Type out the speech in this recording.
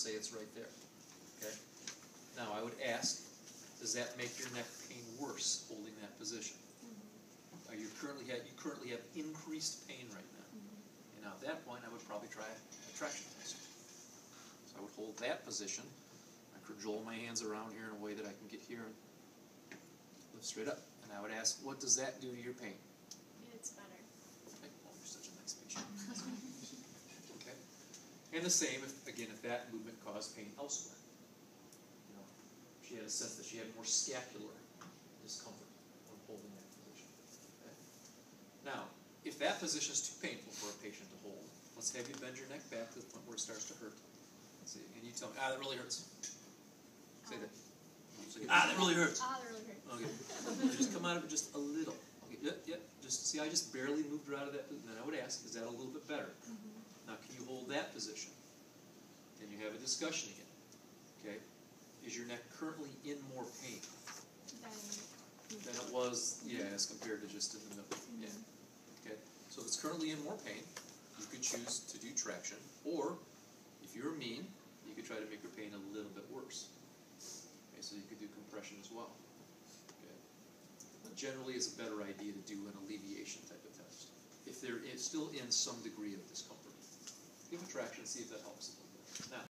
say it's right there, okay? Now, I would ask, does that make your neck pain worse holding that position? Mm-hmm. Are you currently have, you currently have increased pain right now? Mm-hmm. And now at that point, I would probably try a traction test. So I would hold that position, I cajole my hands around here in a way that I can get here and lift straight up. And I would ask, what does that do to your pain? It's better. Okay, well, you're such a nice patient. Okay. And the same, if, again, if that movement caused pain elsewhere. You know, she had a sense that she had more scapular discomfort when holding that position. Okay? Now, if that position is too painful for a patient to hold, let's have you bend your neck back to the point where it starts to hurt. Let's see, and you tell me, ah, that really hurts. Say that. Say, ah, that really hurts. Ah, that really hurts. Okay. just come out of it just a little. Okay, yep, yep. Just see, I just barely moved her out of that. Then I would ask, is that a little bit better? Now, can you hold that position? Then you have a discussion again. Okay. Is your neck currently in more pain Then than it was? Yeah, as compared to just in the middle. Mm-hmm. Yeah. Okay. So if it's currently in more pain, you could choose to do traction, or if you're mean, you could try to make your pain a little bit worse. Okay, so you could do compression as well. Okay. But generally, it's a better idea to do an alleviation type of test if there is still in some degree of discomfort.